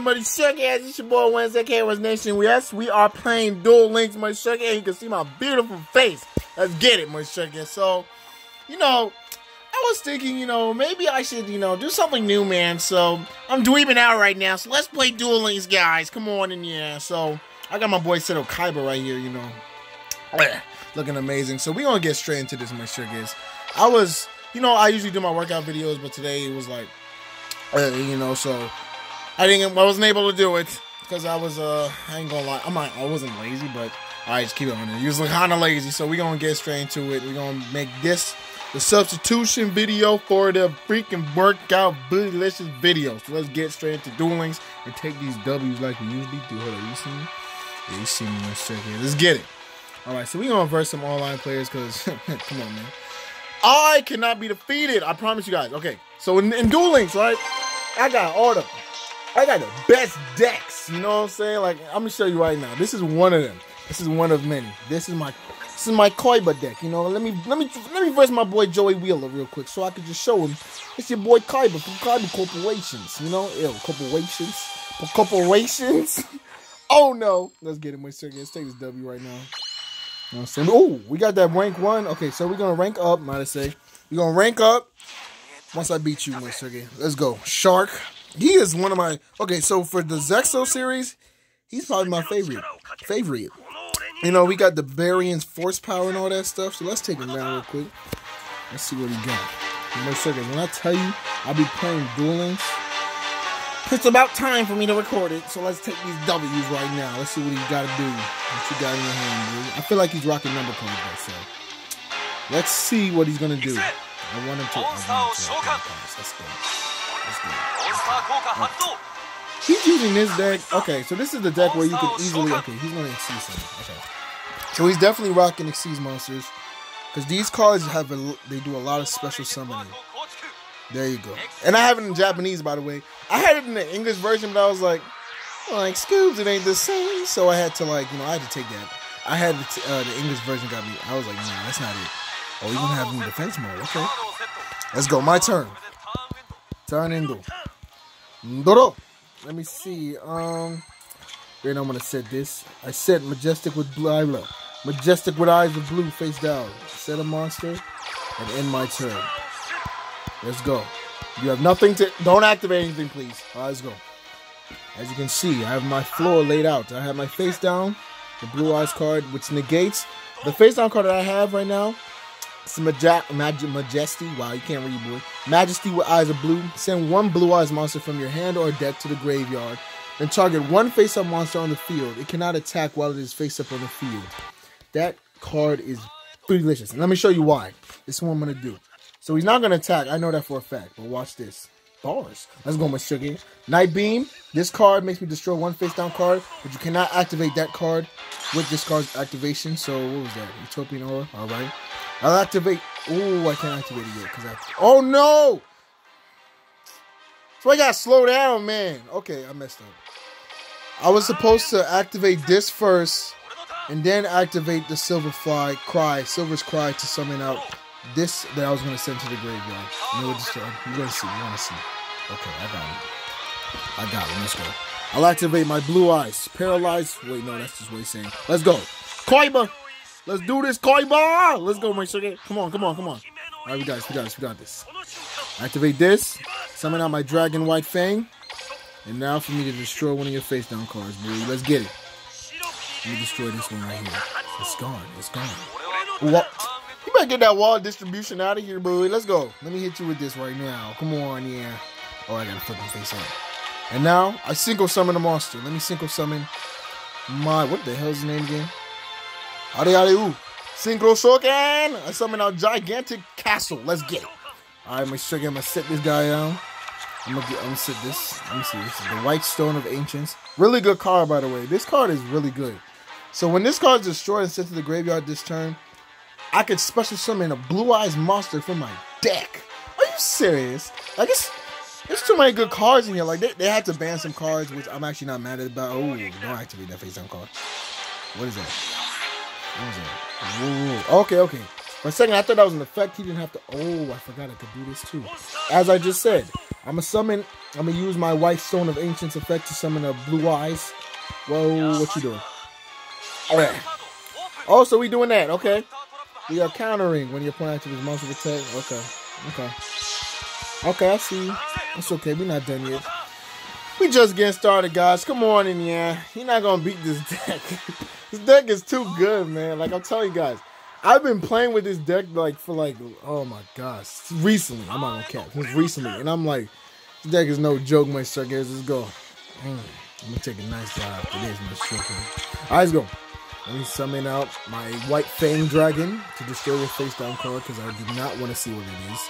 Muddy Sugar ass? It's your boy Wednesday KRS Nation. Yes, we are playing Duel Links, Muddy Sugar, and you can see my beautiful face. Let's get it, Muddy Sugar. So, you know, I was thinking, you know, maybe I should, you know, do something new, man. So, I'm dweebing out right now. So, let's play Duel Links, guys. Come on in, yeah. So, I got my boy Seto Kaiba right here, you know. Looking amazing. So, we going to get straight into this, Muddy Sugar. I was, you know, I usually do my workout videos, but today it was like, uh, you know, so I didn't, I wasn't able to do it because I was, uh, I ain't gonna lie, I'm not, I wasn't lazy, but I just keep it on there. Usually kind of lazy, so we're gonna get straight into it. We're gonna make this the substitution video for the freaking workout delicious video. So let's get straight into Duel Links and take these W's like we usually do. Hold on, you see me? Yeah, you see me. Let's check it. Let's get it. All right, so we're gonna verse some online players because, come on, man. I cannot be defeated. I promise you guys. Okay, so in, in Duel Links, right? I got all the, I got the best decks. You know what I'm saying? Like I'm gonna show you right now. This is one of them. This is one of many. This is my, this is my Kaiba deck. You know, let me let me let me verse my boy Joey Wheeler real quick so I could just show him. It's your boy Kaiba from Kaiba Corporations. You know, ew, corporations, corporations. oh no, let's get him my sir. Let's take this W right now. You know what I'm saying? Oh, we got that rank one. Okay, so we're gonna rank up, might I say. We're gonna rank up once I beat you, Mr. Let's go. Shark. He is one of my okay, so for the Zexal series, he's probably my favorite. Favorite. You know, we got the Barian's force power and all that stuff, so let's take him down real quick. Let's see what he got. My Sergey, when I tell you I'll be playing Duel it's about time for me to record it, so let's take these W's right now. Let's see what he's got to do. What you got in your hand, dude? I feel like he's rocking number cards, so let's see what he's gonna do. I want him to. I want him to. Let's go. Okay. He's using this deck. Okay, so this is the deck where you can easily. Okay, he's gonna Xyz something. Okay. So he's definitely rocking Xyz monsters because these cards have a, they do a lot of special summoning. There you go. And I have it in Japanese, by the way. I had it in the English version, but I was like, well, like Scoobs, it ain't the same. So I had to like, you know, I had to take that. I had the, uh, the English version got me. I was like, nah, that's not it. Oh, you gonna have me defense mode? Okay. Let's go. My turn. Turn Indo. Ndoro. Let me see. Um. Then I'm gonna set this. I set majestic with blue. Love majestic with eyes of blue, face down. Set a monster, and end my turn. Let's go. You have nothing to. Don't activate anything, please. Right, let's go. As you can see, I have my floor laid out. I have my face down, the blue eyes card, which negates the face down card that I have right now. It's Maja- Maj- Majesty. Wow, you can't read, boy. Majesty with eyes of blue. Send one blue eyes monster from your hand or deck to the graveyard. Then target one face up monster on the field. It cannot attack while it is face up on the field. That card is pretty delicious. And let me show you why. This is what I'm going to do. So he's not going to attack. I know that for a fact. But watch this. Bars. Let's go, my sugar. Night Beam. This card makes me destroy one face down card, but you cannot activate that card with this card's activation. So what was that? Utopian Aura. All right. I'll activate. Oh, I can't activate it yet because I. Oh no! So I gotta slow down, man. Okay, I messed up. I was supposed to activate this first, and then activate the Silver Fly Cry, Silver's Cry to summon out this that I was gonna send to the graveyard. You know what this? Uh, You're gonna see. You're gonna see. Okay, I got it. I got it. Let's go. I'll activate my blue eyes. Paralyzed. Wait, no, that's just what he's saying. Let's go. Koiba. Let's do this, Koiba. Let's go, my sugar. Come on, come on, come on. All right, we got this. We got this. We got this. Activate this. Summon out my Dragon White Fang. And now for me to destroy one of your face down cards, boy. Let's get it. Let me destroy this one right here. It's gone. It's gone. What? You better get that wall distribution out of here, boy. Let's go. Let me hit you with this right now. Come on, yeah. Oh, I gotta my face up. And now I synchro summon a monster. Let me synchro summon my what the hell's his name again? Are are ooh. Synchro Shokan! I summon our gigantic castle. Let's get it. Alright, my sugar, I'm gonna set this guy down. I'm gonna, get, this. Let me see. This is the White Stone of Ancients. Really good card, by the way. This card is really good. So when this card is destroyed and sent to the graveyard this turn, I could special summon a Blue Eyes monster from my deck. Are you serious? Like it's there's too many good cards in here. Like they, they had to ban some cards, which I'm actually not mad about. Oh, don't activate that face down card. What is that? What is that? Okay, okay. For a second, I thought that was an effect. He didn't have to. Oh, I forgot I could do this too. As I just said, I'm gonna summon. I'm gonna use my White Stone of Ancients effect to summon a Blue Eyes. Whoa, what you doing? All right. Oh, so we doing that? Okay. We are countering when you're playing to activates monster attack. Okay. Okay. Okay, I see. It's okay. We're not done yet. We just getting started, guys. Come on in, yeah. You're not gonna beat this deck. this deck is too good, man. Like I'm telling you guys, I've been playing with this deck like for like oh my gosh, recently. I'm not gonna cap recently, and I'm like, this deck is no joke, my suckers. Let's go. Mm, I'm gonna take a nice dive after this, my sucker. All right, let's go. Let me summon out my White Fang Dragon to destroy your face down card because I do not want to see what it is.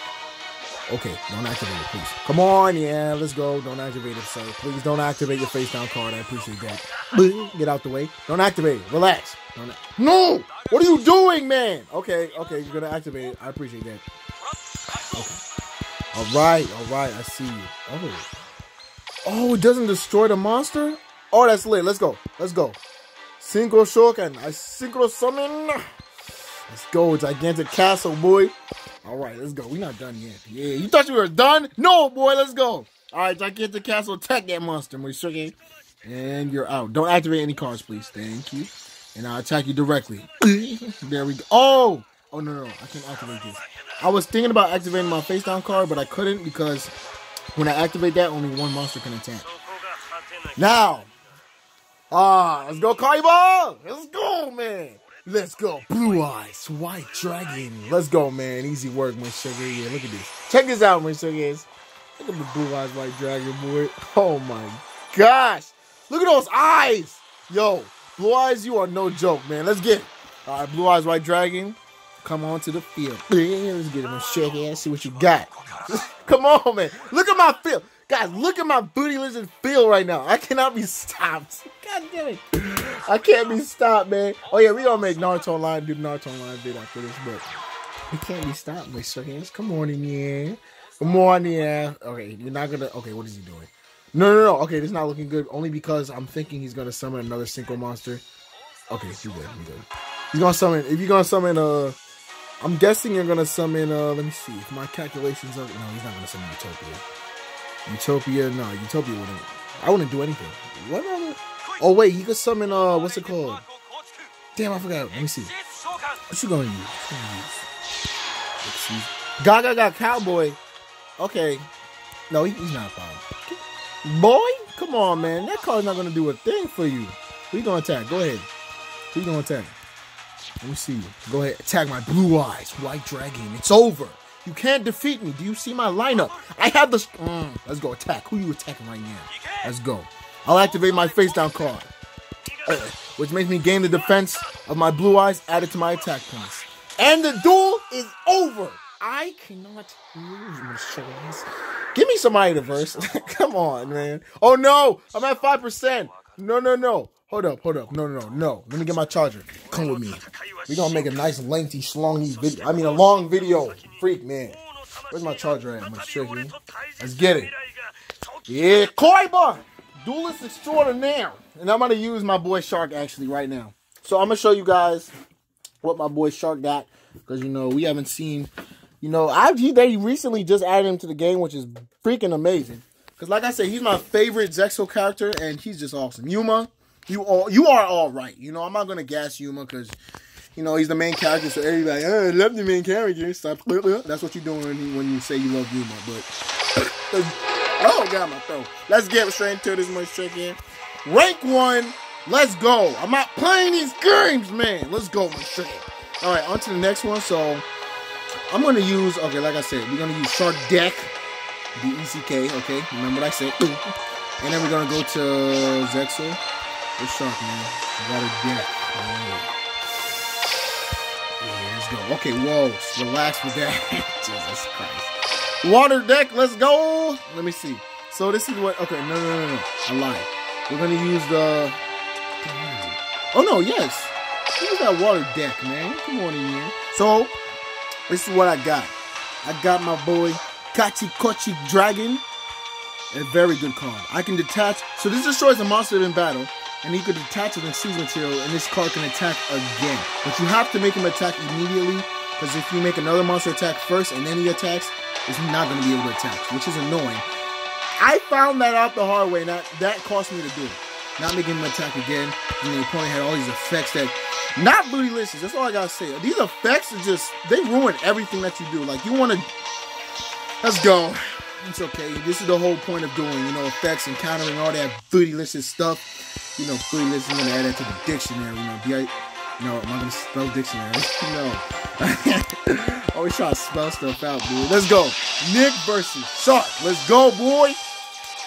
Okay, don't activate it, please. Come on, yeah, let's go. Don't activate it, sir. Please don't activate your face down card. I appreciate that. Get out the way. Don't activate it. Relax. No! What are you doing, man? Okay, okay, you're gonna activate it. I appreciate that. Okay. Alright, alright, I see you. Oh. Oh, it doesn't destroy the monster? Oh, that's lit. Let's go. Let's go. Synchro Shokan. I synchro summon. Let's go. Gigantic Castle, boy. All right, let's go. We're not done yet. Yeah, you thought you were done? No, boy, let's go. All right, Gigantic Castle, attack that monster, Moishuke. And you're out. Don't activate any cards, please. Thank you. And I'll attack you directly. there we go. Oh! Oh, no, no, no. I can't activate this. I was thinking about activating my face down card, but I couldn't because when I activate that, only one monster can attack. Now, ah, let's go, Kaiba! Let's go, man! Let's go. Blue Eyes, White Dragon. Let's go, man. Easy work, my sugar. Yeah, look at this. Check this out, my sugars. Look at the Blue Eyes, White Dragon, boy. Oh, my gosh. Look at those eyes. Yo, Blue Eyes, you are no joke, man. Let's get it. All right, Blue Eyes, White Dragon. Come on to the field. Let's get him a ass. See what you got. Come on, man. Look at my field. Guys, look at my booty lizard feel right now. I cannot be stopped. God damn it. I can't be stopped, man. Oh, yeah, we gonna make Naruto Online, do Naruto Online vid after this, but we can't be stopped, my suckers. Come on in here. Come on, yeah. Okay, you're not gonna. Okay, what is he doing? No, no, no. Okay, this is not looking good. Only because I'm thinking he's gonna summon another synchro monster. Okay, you good. You good. He's gonna summon. If you're gonna summon, uh, I'm guessing you're gonna summon. Uh, let me see if my calculations are. No, he's not gonna summon Utopia. Utopia, no, Utopia wouldn't. I wouldn't do anything. What? Oh wait, he could summon. Uh, what's it called? Damn, I forgot. Let me see. What you gonna use? What you gonna use? Let's see. Gagaga Cowboy. Okay. No, he, he's not problem. Boy, come on, man. That card's not gonna do a thing for you. Who you gonna attack? Go ahead. Who you gonna attack? Let me see. Go ahead. Attack my blue eyes, white dragon. It's over. You can't defeat me. Do you see my lineup? I have the. Mm, let's go attack. Who you attacking right now? Let's go. I'll activate my face down card, uh, which makes me gain the defense of my blue eyes added to my attack points. And the duel is over. I cannot lose my chance. Give me some verse. Come on, man. Oh no, I'm at five percent. No, no, no. Hold up, hold up. No, no, no, no. Let me get my charger. Come with me. we gonna make a nice, lengthy, slongy video. I mean, a long video. Freak, man. Where's my charger at? My sugar. Let's get it. Yeah, Koiba! Duelist extraordinaire. And I'm gonna use my boy Shark actually right now. So I'm gonna show you guys what my boy Shark got. Because, you know, we haven't seen... You know, I they recently just added him to the game, which is freaking amazing. Because, like I said, he's my favorite Zexal character, and he's just awesome. Yuma, you all you are all right. You know, I'm not gonna gas Yuma because you know he's the main character, so everybody, oh, I love the main character. Stop. That's what you're doing when you, say you love Yuma. But oh god, my throat. Let's get straight into this much check in. Rank one. Let's go. I'm not playing these games, man. Let's go, my. All right, on to the next one. So I'm gonna use. Okay, like I said, we're gonna use Shark Deck. The ECK. Okay, remember what I said. And then we're gonna go to Zexal. It's up, man. Got a deck. Yeah, let's go. Okay, whoa. Relax with that. Jesus Christ. Water deck, let's go. Let me see. So this is what. Okay, no, no, no, no. I lied. We're gonna use the. Oh no, yes. Use that water deck, man. Come on in here. So this is what I got. I got my boy Kachi Kochi Dragon. A very good card. I can detach. So this destroys a monster in battle and he could detach it in siege material, and this card can attack again. But you have to make him attack immediately Because if you make another monster attack first and then he attacks, it's not going to be able to attack, which is annoying. I found that out the hard way, and that, that cost me to do it. Not making him attack again, and the opponent had all these effects that not bootylicious. That's all I gotta say. These effects are just they ruin everything that you do. Like you want to. Let's go. It's okay. This is the whole point of doing, you know, effects and countering all that bootylicious stuff. You know, bootylicious. I'm gonna add that to the dictionary. You know, D I. No, I'm not gonna spell dictionary. no. Always try to spell stuff out, dude. Let's go. Nick versus Shark. Let's go, boy.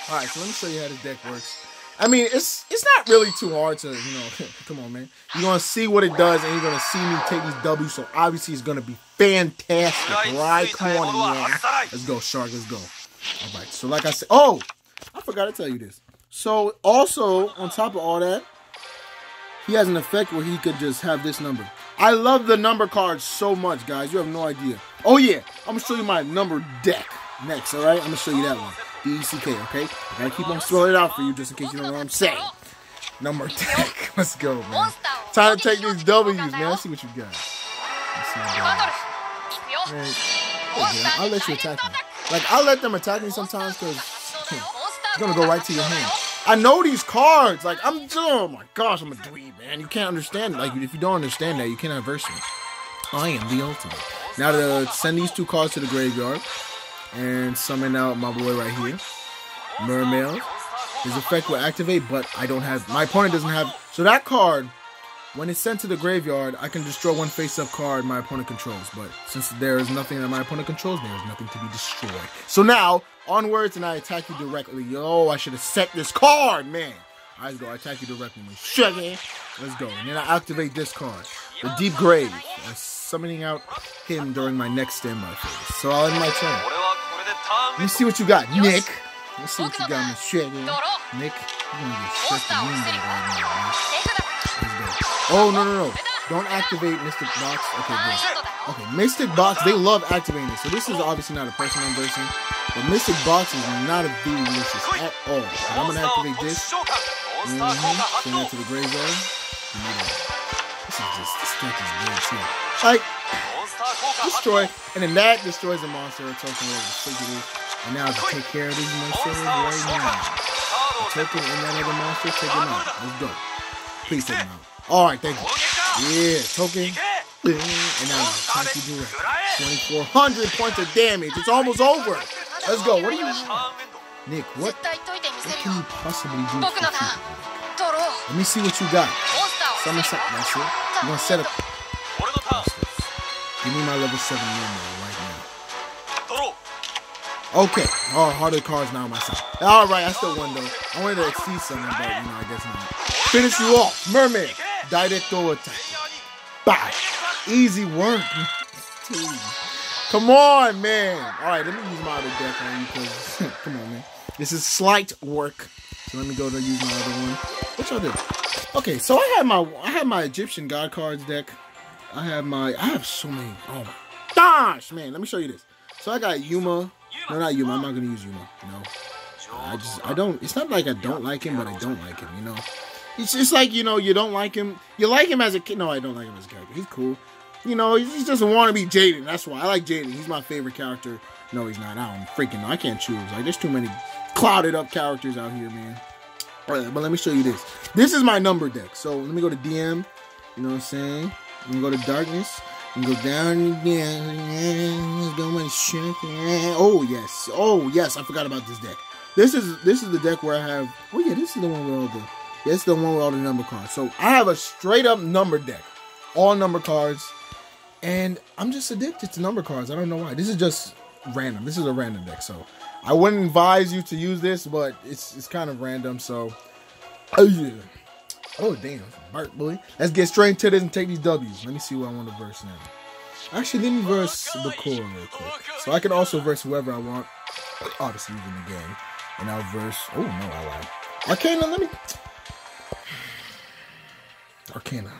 All right, so let me show you how this deck works. I mean, it's it's not really too hard to, you know, come on, man. You're going to see what it does, and you're going to see me take these W's, so obviously it's going to be fantastic, right? Come on, man. Let's go, Shark, let's go. All right, so like I said, oh, I forgot to tell you this. So also, on top of all that, he has an effect where he could just have this number. I love the number cards so much, guys. You have no idea. Oh, yeah, I'm to show you my number deck next, all right? I'm to show you that one. D-E-C-K, okay? I gotta keep on spelling it out for you just in case you don't know what I'm saying. Number 10. Let's go, man. Time to take these W's, man. Let's see what you got. Man, I'll let you attack me. Like, I'll let them attack me sometimes because hmm, it's gonna go right to your hand. I know these cards. Like, I'm, oh my gosh, I'm a dweeb, man. You can't understand. Like, if you don't understand that, you can't verse me. I am the ultimate. Now to send these two cards to the graveyard and summon out my boy right here, Mermail. His effect will activate, but I don't have my opponent doesn't have. So that card, when it's sent to the graveyard, I can destroy one face-up card my opponent controls. But since there is nothing that my opponent controls, there is nothing to be destroyed. So now onwards, and I attack you directly. Yo, I should have set this card, man. Let's go. I attack you directly. It. Let's go. And then I activate this card, the Deep Grave, summoning out him during my next standby phase. So I'll end my turn. Let me see what you got, Nick. Let's see what you got, Miss Shaggy. Nick, you're gonna get right now, Oh, no, no, no. Don't activate Mystic Box. Okay, good. Okay, Mystic Box, they love activating this. So this is obviously not a person I'm versing. But Mystic Box is not a V malicious at all. So I'm gonna activate this. Mm-hmm. Send that to the graveyard. This is just, this deck is weird too. Like, destroy, and then that destroys the monster or token, whatever the it is. And now to take care of these monsters right now. The token and that other monster, take them out. Let's go. Please take them out. Alright, thank you. Yeah, token. And now, thank you, 2,400 points of damage. It's almost over. Let's go. What are you Nick, what, what can you possibly do Let me see what you got. Summon something. That's it. You want to set up Give me my level 7 normal right now. Okay. Oh, harder cards now on my side. Alright, I still won though. I wanted to Xyz something, but you know, I guess not. Finish you off. Mermail. Direct Directo attack. Bye. Easy work. Come on, man. Alright, let me use my other deck on you because come on, man. This is slight work. So let me go to use my other one. What y'all? Okay, so I had my I had my Egyptian God cards deck. I have my, I have so many. Oh my gosh, man. Let me show you this. So I got Yuma. No, not Yuma. I'm not gonna use Yuma. No. I just, I don't. It's not like I don't like him, but I don't like him. You know. It's just like you know, you don't like him. You like him as a kid. No, I don't like him as a character. He's cool. You know, he just doesn't want to be Jaden. That's why I like Jaden. He's my favorite character. No, he's not. I don't freaking know. I can't choose. Like, there's too many clouded up characters out here, man. All right, but let me show you this. This is my number deck. So let me go to DM. You know what I'm saying? You can go to darkness. Can go down again. Oh yes. Oh yes. I forgot about this deck. This is this is the deck where I have. Oh yeah, this is the one with all the. Yeah, it's the one with all the number cards. So I have a straight up number deck, all number cards, and I'm just addicted to number cards. I don't know why. This is just random. This is a random deck. So I wouldn't advise you to use this, but it's it's kind of random. So oh yeah. Oh damn, Bart boy. Let's get straight into this and take these W's. Let me see what I want to verse now. Actually, let me verse the core real quick. So I can also verse whoever I want. Oh, Obviously, even the game. And I'll verse. Oh no, I lied. Arkana, let me. Arkana.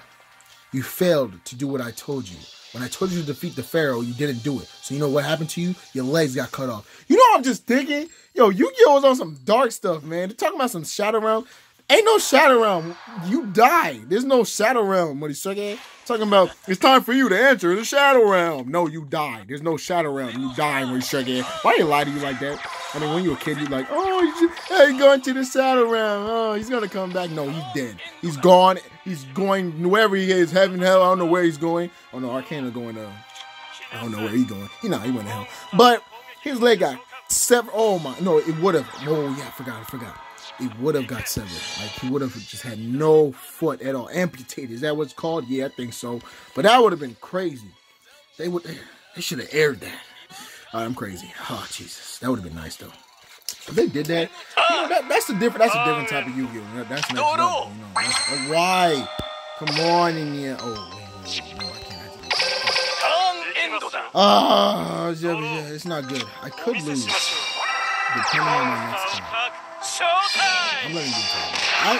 You failed to do what I told you. When I told you to defeat the Pharaoh, you didn't do it. So you know what happened to you? Your legs got cut off. You know I'm just thinking? Yo, Yu-Gi-Oh! was on some dark stuff, man. They're talking about some Shadow Realm. Ain't no shadow realm. You die. There's no shadow realm, Morisuke. Talking about it's time for you to enter the shadow realm. No, you die. There's no shadow realm. You die, Morisuke. Why they lie to you like that? I mean, when you're a kid, you're like, oh, he's, hey, going to the shadow realm. Oh, he's gonna come back. No, he's dead. He's gone. He's going wherever he is, heaven, hell. I don't know where he's going. Oh no, Arkana going to. I don't know where he's going. He nah, he went to hell. But his leg got severed. Oh my, no, it would have. Oh yeah, I forgot. I forgot it would have got severed. Like he would have just had no foot at all, amputated. Is that what's called? Yeah, I think so. But that would have been crazy. They would. They should have aired that. Right, I'm crazy. Oh Jesus, that would have been nice though. If they did that, you know, that that's a different. That's a different type of Yu-Gi-Oh. That's next level. You know, that's, uh, why? Come on in here. Oh, no. Ah, oh, yeah, it's not good. I could lose depending on my next time. I'm letting you tell me. I,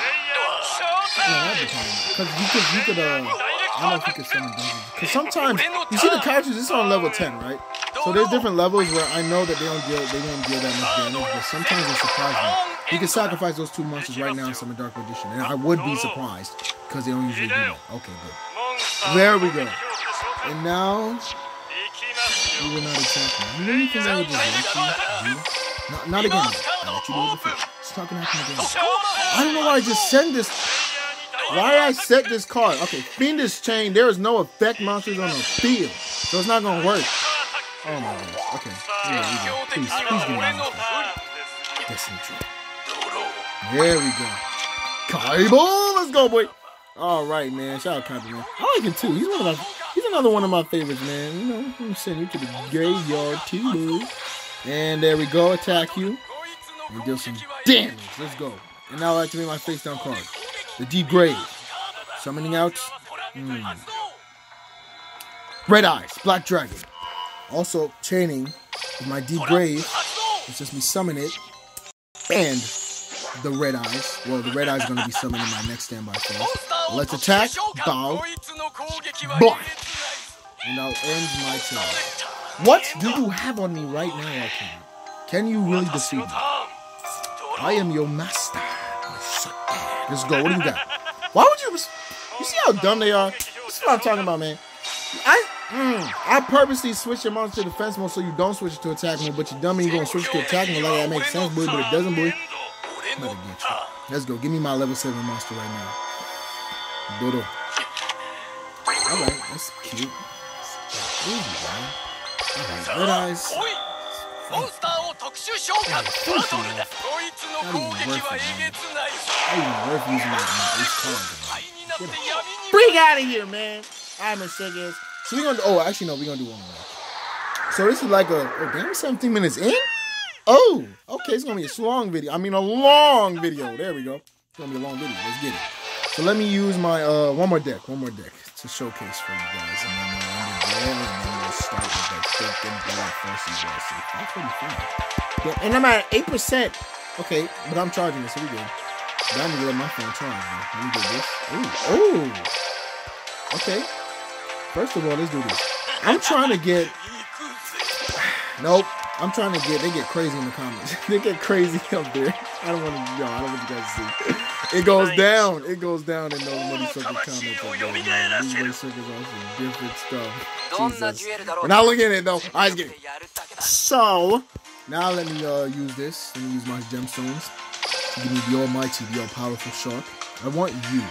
no, that'd be fine. Because you could, you could, uh, I don't know if you could summon. Because sometimes, you see the characters, it's on level 10, right? So there's different levels where I know that they don't deal, they don't deal that much damage, but sometimes they surprise me. You can sacrifice those two monsters right now in Summon Dark Edition, and I would be surprised because they don't usually do that. Okay, good. There we go. And now, you will not attack. You know you think I would you? Not, not again. I let you do it before. Stop again. I don't know why I just sent this. Why I set this card? Okay, Fiendish Chain. There is no effect monsters on the field, so it's not gonna work. Oh my god. Okay. Yeah, we go. Please, please give me Destiny There we go. Kaiba, let's go, boy. All right, man. Shout out Kaiba, man. I like him too. He's one of my. He's another one of my favorites, man. You know, I'm sending you to the graveyard too, boy. And there we go. Attack you and deal some damage. Let's go. And now I activate my face down card. The Deep Grave. Summoning out. Mm. Red Eyes, Black Dragon. Also chaining with my Deep Grave. It's just me summon it. And the Red Eyes. Well, the Red Eyes are going to be summoned in my next standby phase. Let's attack. Bow. Block. And I'll end my turn. What do you have on me right now, Arcane? Can you really defeat me? I am your master. Let's go. What do you got? Why would you? You see how dumb they are? This is what I'm talking about, man. I mm, I purposely switch your monster to defense mode so you don't switch it to attack mode, but you dummy, you're gonna switch it to attack mode. Like that makes sense, boy, but it doesn't, boy. Let's go. Give me my level 7 monster right now. Dodo. Alright, that's cute. That's man. Alright, red eyes. Monster! 特殊召喚バトルだこいつの攻撃はえげつないぞ Freak out of here, man. I'm a sick ass. So we gonna oh actually no, we gonna do one more. So this is like a oh damn 17 minutes in? Oh, okay, it's gonna be a long video. I mean a long video. There we go. It's gonna be a long video. Let's get it. So let me use my uh one more deck, one more deck to showcase for you guys. And then uh, and then we'll start with that freaking blood versus USC. 545. Yeah, and I'm at 8%. Okay, but I'm charging this, so we good. But I'm gonna let my phone charge. Let me get this. Ooh, oh. Okay. First of all, let's do this. I'm trying to get. Nope. I'm trying to get. They get crazy in the comments. they get crazy up there. I don't want to. Yo, I don't want you guys to see. It goes down. It goes down in those money sucker comments. These way suckers are some different stuff. Jesus. We're not looking at it though. I was getting. So now let me uh, use this. Let me use my gemstones to give me the almighty, the all powerful shark. I want you.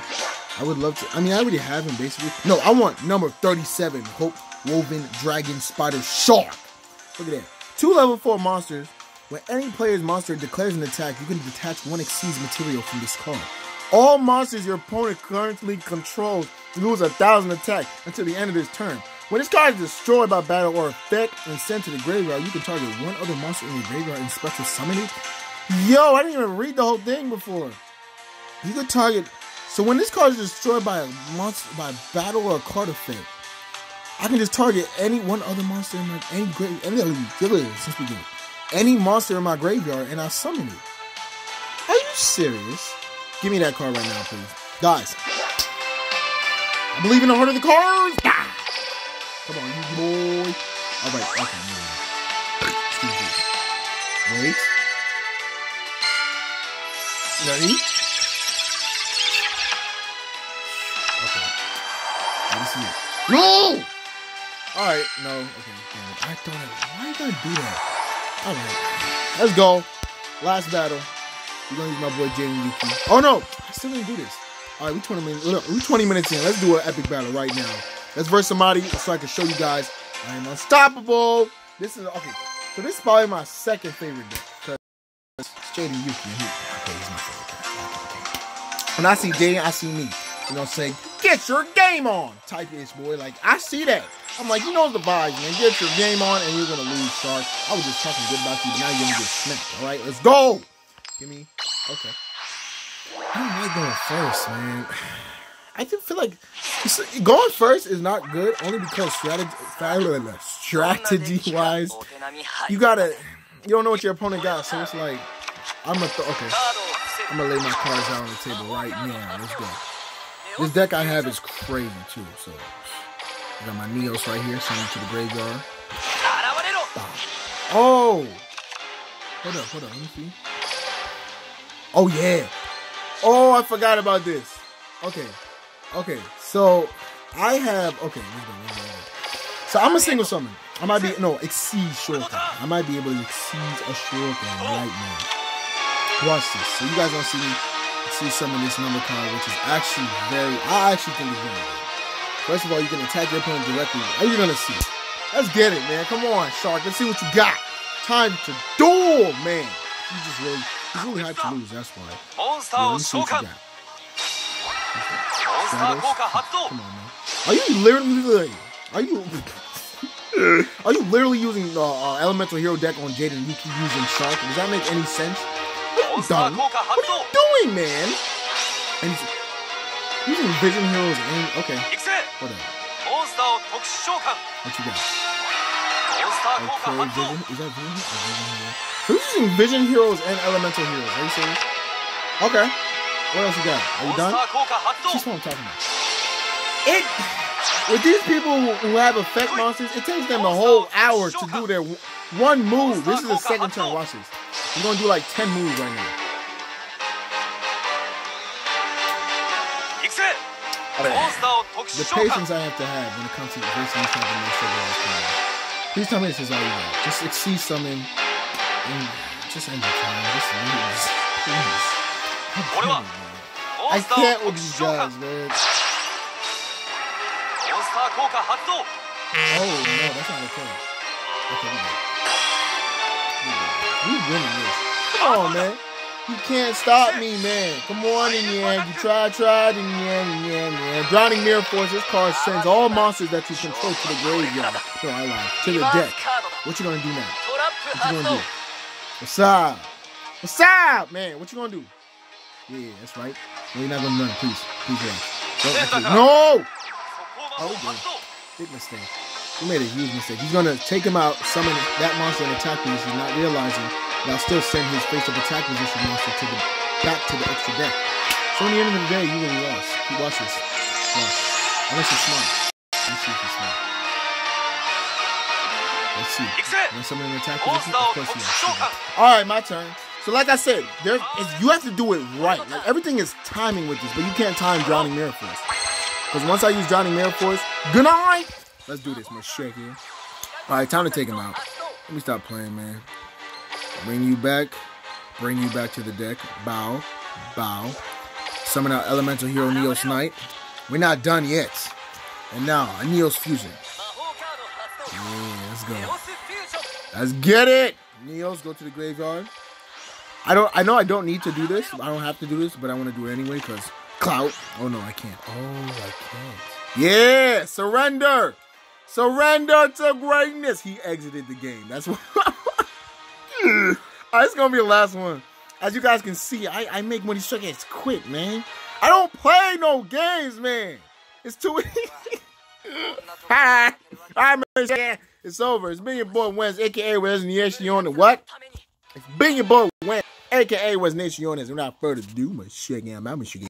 I would love to. I mean, I already have him basically. No, I want number 37, Hope Woven Dragon Spider Shark. Look at that. Two level 4 monsters when any player's monster declares an attack, you can detach one Xyz material from this card. All monsters your opponent currently controls lose a thousand attack until the end of this turn. When this card is destroyed by battle or effect and sent to the graveyard, you can target one other monster in the graveyard and special summon it. Yo, I didn't even read the whole thing before. You can target. So when this card is destroyed by a monster, by battle or card effect, I can just target any one other monster in my any grave any since beginning any monster in my graveyard and I summon it. Are you serious? Give me that card right now, please. Guys, I believe in the heart of the cards. Ah! Come on, you boy. All right, okay, no. Wait. Ready? Okay. Let me see it. No! All right, no. Okay, damn it. I thought, why did I do that? Alright. Let's go. Last battle. We're gonna use my boy Jaden Yuki. Oh no! I still didn't do this. Alright, we 20 minutes. We 20 minutes in. Let's do an epic battle right now. Let's verse somebody so I can show you guys I am unstoppable. This is okay. So this is probably my second favorite deck. Cause it's Jaden Yuki. Okay, he's my favorite. When I see Jaden, I see me. You know what I'm saying? Get your game on, type ish boy. Like I see that. I'm like, you know the vibes, man. Get your game on, and you're gonna lose, Shark. I was just talking good about you, but now you're gonna get smacked. All right, let's go. Give me. Okay. I don't like going first, man. I just feel like going first is not good, only because strategy, strategy wise, you gotta, you don't know what your opponent got, so it's like, I'm gonna, okay, I'm gonna lay my cards out on the table right now. Let's go. This deck I have is crazy too, so I got my Neos right here, send them to the graveyard. Ah. Oh, hold up, hold up, let me see. Oh yeah. Oh, I forgot about this. Okay, Okay, so I have okay. Let's go, let's go. So I'm a single summon. I might be no Xyz Shuriken. I might be able to Xyz a Shuriken right now. Watch this. So you guys don't see me see some of this number card, which is actually very. I actually think it's very good. First of all, you can attack your opponent directly. Are you gonna see? Let's get it, man. Come on, Shark. Let's see what you got. Time to duel, man. You just really, he's really hyped to lose. That's why. Yeah, let me see what you got. Come on, man. Are you literally? Are you? Are you literally using the uh, uh, Elemental Hero deck on Jaden Yuki using Shark? Does that make any sense? What are you done? What are you doing, man? And he's using Vision Heroes and okay, whatever. What you got? Okay, Vision. Is that Vision? Or Vision Hero? So he's using Vision Heroes and Elemental Heroes. Are you serious? Okay. What else you got? Are you done? That's what I'm talking about. It with these people who, have effect monsters, it takes them a whole hour to do their one move. This is the second turn. Watch this. I'm gonna do like ten moves right now. The patience I have to have when it comes to facing these type of monsters. Please tell me this is all you got. Just Xyz something and just end the time. Just lose. Please. I can't with these guys, man. Oh no, that's not okay. Okay, we good. We winning this. Come on, man. You can't stop me, man. Come on, in the. You try, tried, in the end, in the. Drowning Mirror Force, this card sends all monsters that you control to the graveyard. No, I lied. To the deck. What you gonna do now? What you gonna do? What's up? What's up, man? What you gonna do? Yeah, that's right. No, you're not gonna run. Please, please run. No! Oh, good. Big mistake. He made a huge mistake. He's gonna take him out, summon that monster and attack position, not realizing I'll still send his face-up attack position monster to the back to the extra deck. So in the end of the day, you really lost. He watch this. Watch. Unless you're smart. Let's see if you're smart. Let's see. When summon an attack position, of course you are. Alright, my turn. So like I said, there is you have to do it right. Like everything is timing with this, but you can't time Drowning Mirror Force. Because once I use Drowning Mirror Force, good night. Let's do this, my shit here. All right, time to take him out. Let me stop playing, man. Bring you back. Bring you back to the deck. Bow. Bow. Summon out Elemental Hero Neos Knight. We're not done yet. And now, a Neos Fusion. Yeah, let's go. Let's get it. Neos, go to the graveyard. I don't. I know I don't need to do this. I don't have to do this, but I want to do it anyway because clout. Oh no, I can't. Oh, I can't. Yeah, surrender, surrender to greatness. He exited the game. That's what. Right, ah, it's gonna be the last one. As you guys can see, I, I make money suck it's quick, man. I don't play no games, man. It's too easy. Hi, I'm It's over. It's been your boy Wens, aka on the what? It's been your boy Wens aka Wens Nation Without further ado, my shit, I'm